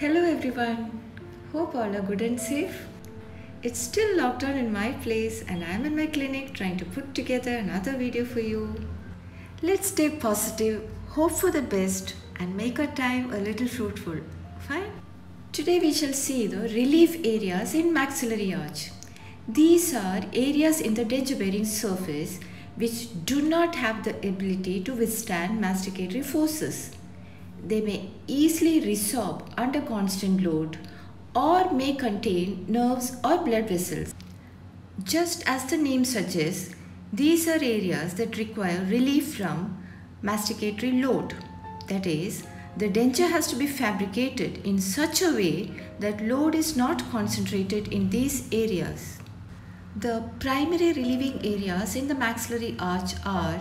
Hello everyone. Hope all are good and safe. It's still lockdown in my place and I'm in my clinic trying to put together another video for you. Let's stay positive, hope for the best and make our time a little fruitful. Fine? Today we shall see the relief areas in maxillary arch. These are areas in the denture bearing surface which do not have the ability to withstand masticatory forces. They may easily resorb under constant load or may contain nerves or blood vessels. Just as the name suggests, these are areas that require relief from masticatory load. That is, the denture has to be fabricated in such a way that load is not concentrated in these areas. The primary relieving areas in the maxillary arch are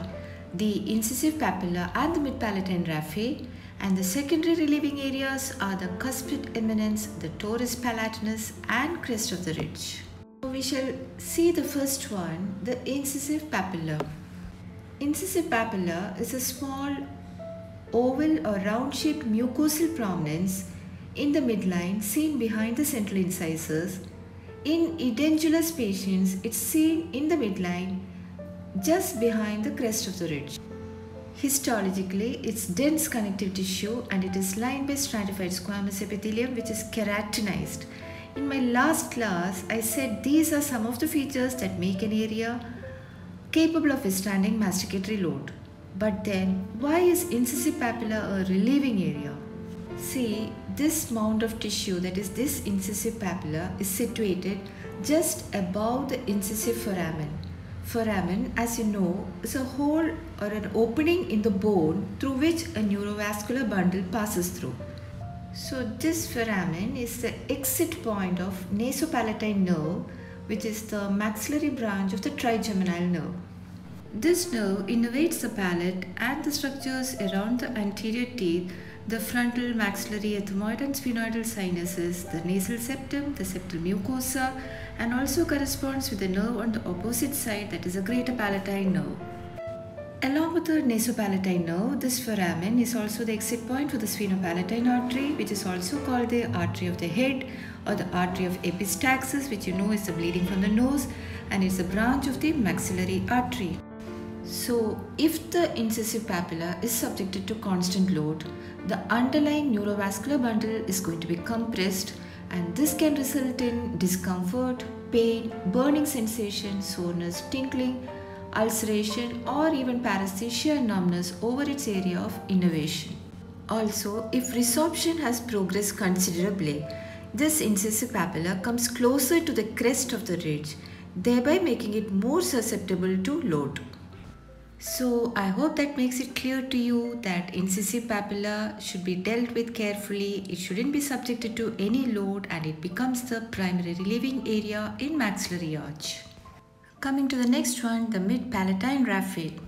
the incisive papilla and the mid-palatine raphe and the secondary relieving areas are the cuspid eminence, the torus palatinus and crest of the ridge. We shall see the first one, the incisive papilla. Incisive papilla is a small oval or round shaped mucosal prominence in the midline seen behind the central incisors. In edentulous patients, it's seen in the midline just behind the crest of the ridge. Histologically, it's dense connective tissue and it is lined by stratified squamous epithelium which is keratinized. In my last class, I said these are some of the features that make an area capable of withstanding masticatory load. But then, why is incisive papilla a relieving area? See, this mound of tissue, that is this incisive papilla, is situated just above the incisive foramen Foramen, as you know, is a hole or an opening in the bone through which a neurovascular bundle passes through. So this foramen is the exit point of nasopalatine nerve which is the maxillary branch of the trigeminal nerve. This nerve innervates the palate and the structures around the anterior teeth, the frontal, maxillary, ethmoid and sphenoidal sinuses, the nasal septum, the septal mucosa and also corresponds with the nerve on the opposite side that is a greater palatine nerve. Along with the nasopalatine nerve, this foramen is also the exit point for the sphenopalatine artery which is also called the artery of the head or the artery of epistaxis which you know is the bleeding from the nose and it's a branch of the maxillary artery. So, if the incisive papilla is subjected to constant load, the underlying neurovascular bundle is going to be compressed and this can result in discomfort, pain, burning sensation, soreness, tingling, ulceration or even paresthesia and numbness over its area of innervation. Also, if resorption has progressed considerably, this incisive papilla comes closer to the crest of the ridge, thereby making it more susceptible to load. So I hope that makes it clear to you that incisive papilla should be dealt with carefully. It shouldn't be subjected to any load and it becomes the primary relieving area in maxillary arch. Coming to the next one, the mid-palatine raphe.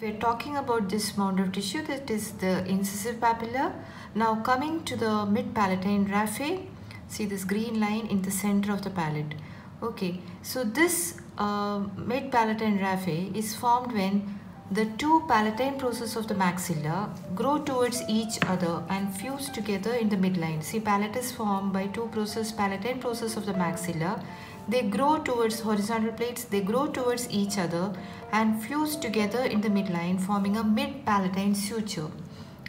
We're talking about this mound of tissue that is the incisive papilla. Now coming to the mid-palatine raphe, see this green line in the center of the palate. Okay, so this uh, mid-palatine raphe is formed when the two palatine processes of the maxilla grow towards each other and fuse together in the midline. See, palate is formed by two processes, palatine process of the maxilla. They grow towards horizontal plates, they grow towards each other and fuse together in the midline forming a mid-palatine suture.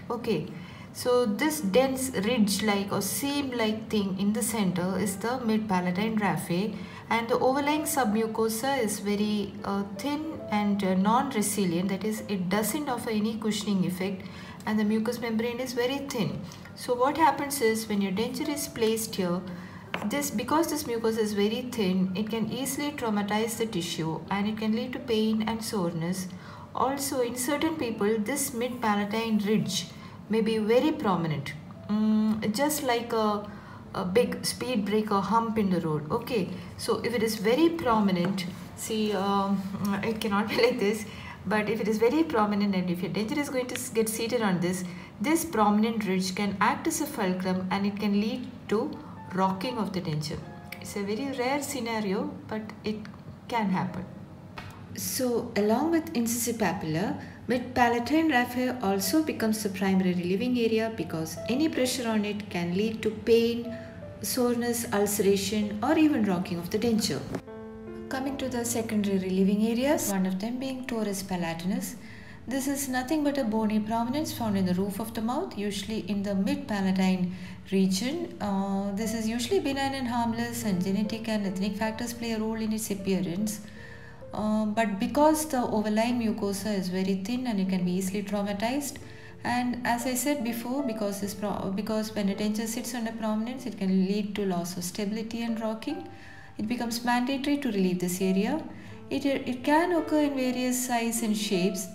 Okay, so this dense ridge-like or seam-like thing in the center is the mid-palatine raphe and the overlying submucosa is very uh, thin and uh, non-resilient. That is it doesn't offer any cushioning effect. And the mucous membrane is very thin. So what happens is when your denture is placed here this because this mucosa is very thin it can easily traumatize the tissue and it can lead to pain and soreness. Also in certain people this mid palatine ridge may be very prominent. Mm, just like a a big speed breaker hump in the road. Okay so if it is very prominent see um, it cannot be like this but if it is very prominent and if your denture is going to get seated on this this prominent ridge can act as a fulcrum and it can lead to rocking of the denture it's a very rare scenario but it can happen. So along with incisive papilla Mid-palatine raphe also becomes the primary relieving area because any pressure on it can lead to pain, soreness, ulceration or even rocking of the denture. Coming to the secondary relieving areas, one of them being torus palatinus. This is nothing but a bony prominence found in the roof of the mouth, usually in the mid-palatine region. Uh, this is usually benign and harmless and genetic and ethnic factors play a role in its appearance. Uh, but because the overlying mucosa is very thin and it can be easily traumatized and as I said before because this because when a denture sits on a prominence it can lead to loss of stability and rocking. It becomes mandatory to relieve this area. It, it can occur in various sizes and shapes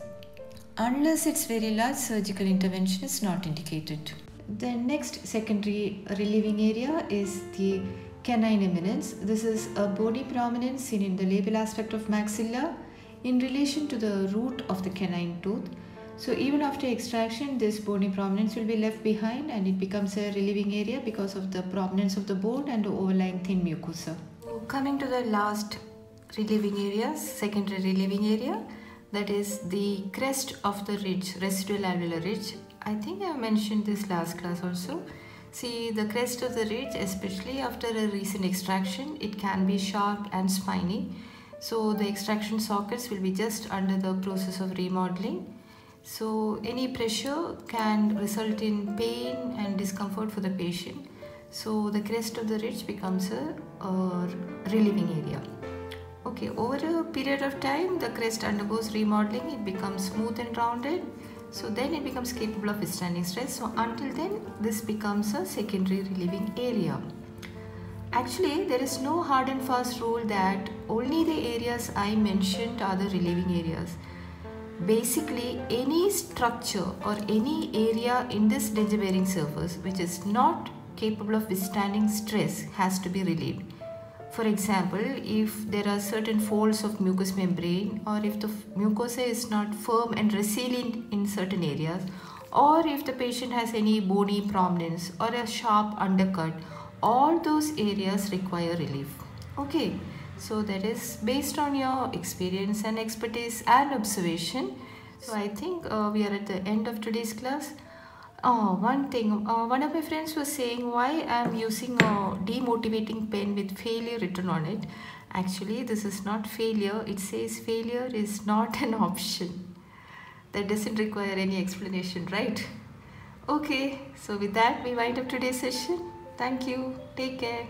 unless it's very large surgical intervention is not indicated. The next secondary relieving area is the Canine eminence. This is a bony prominence seen in the labial aspect of maxilla in relation to the root of the canine tooth. So even after extraction, this bony prominence will be left behind and it becomes a relieving area because of the prominence of the bone and the overlying thin mucosa. Coming to the last relieving area, secondary relieving area, that is the crest of the ridge, residual alveolar ridge. I think I mentioned this last class also. See the crest of the ridge especially after a recent extraction it can be sharp and spiny. So the extraction sockets will be just under the process of remodeling. So any pressure can result in pain and discomfort for the patient. So the crest of the ridge becomes a, a relieving area. Okay, over a period of time the crest undergoes remodeling, it becomes smooth and rounded so then it becomes capable of withstanding stress. So until then this becomes a secondary relieving area. Actually there is no hard and fast rule that only the areas I mentioned are the relieving areas. Basically any structure or any area in this denture bearing surface which is not capable of withstanding stress has to be relieved. For example, if there are certain folds of mucous membrane or if the mucosa is not firm and resilient in certain areas or if the patient has any bony prominence or a sharp undercut, all those areas require relief. Okay, so that is based on your experience and expertise and observation. So I think uh, we are at the end of today's class. Oh, one thing, uh, one of my friends was saying why I'm using a demotivating pen with failure written on it. Actually, this is not failure. It says failure is not an option. That doesn't require any explanation, right? Okay, so with that, we wind up today's session. Thank you. Take care.